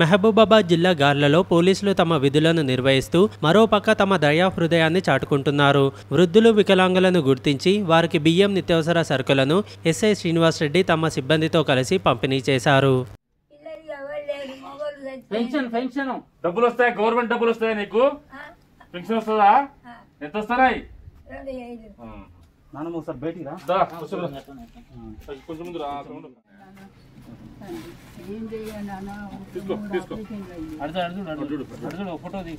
మహబూబాబాద్ జిల్లా గార్లలో పోలీసులు తమ విధులను నిర్వహిస్తూ మరోపక్క తమ దయా హృదయాన్ని చాటుకుంటున్నారు. వృద్ధులు వికలాంగులను గుర్తించి వారికి బియ్యం నిత్యావసర సరుకులను ఎస్ఐ శ్రీనివాసరెడ్డి తమ సిబ్బందితో కలిసి పంపిణీ చేశారు. పిల్లలు ఎవరు లేరు మొగలు చచ్చిపోయింది పెన్షన్ పెన్షన్. డబ్బులు వస్తాయి గవర్నమెంట్ డబ్బులు వస్తాయి నీకు పెన్షన్ వస్తుందా? ఎంత వస్తున్నాయి రెండు ఐదు నాన్నమ్మ ఒకసారి బయటికి రా. దా, కూర్చో. కొంచెం ముందు రా. తీసుకో తీసుకో అడుగు అడుగు అడుగు అడుగు ఫోటో తీ